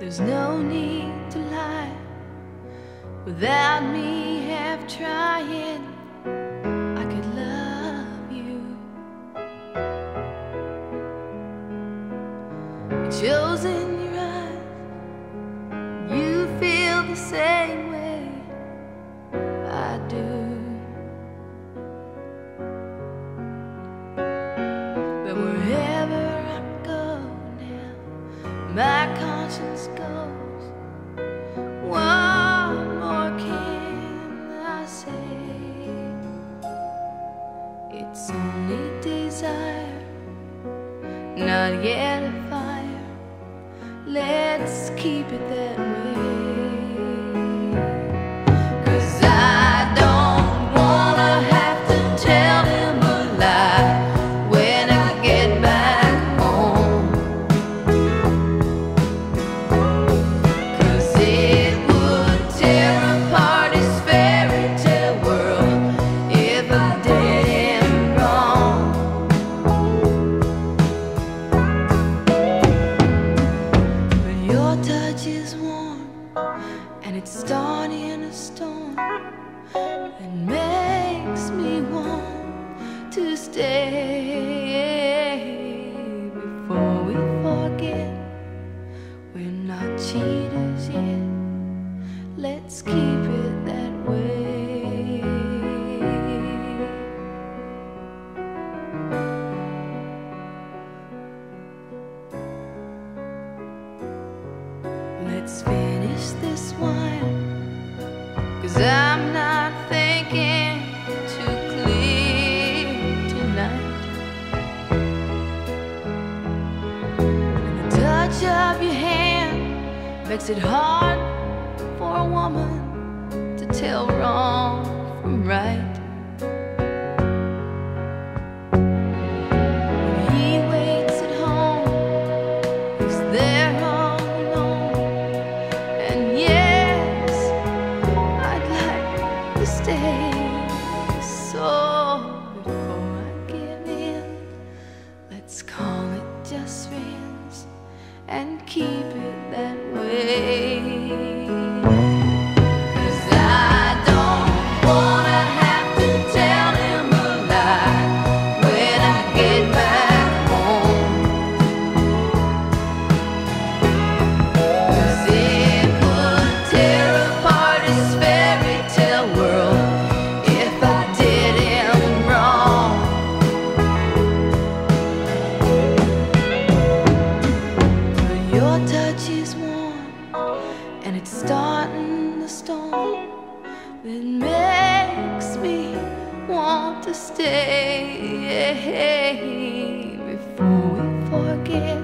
There's no need to lie without me half trying. I could love you. It shows in your eyes. You feel the same way my conscience goes. What more can I say? It's only desire, not yet a fire. Let's keep it that way. And it's starting a storm that makes me want to stay before we forget we're not cheaters yet. Let's keep it that way. Let's this wine. Cause I'm not thinking too clear tonight. And the touch of your hand makes it hard for a woman to tell wrong from right. Starting the storm that makes me want to stay before we forget.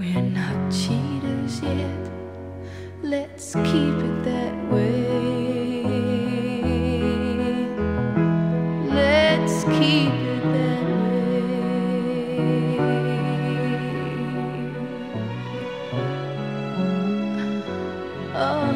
We're not cheaters yet. Let's keep it that way. Let's keep it that way. Oh.